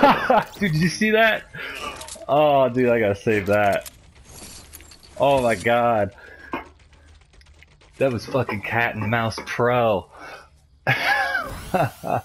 dude, did you see that? Oh, dude, I gotta save that. Oh my god. That was fucking cat and mouse pro.